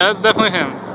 That's definitely him.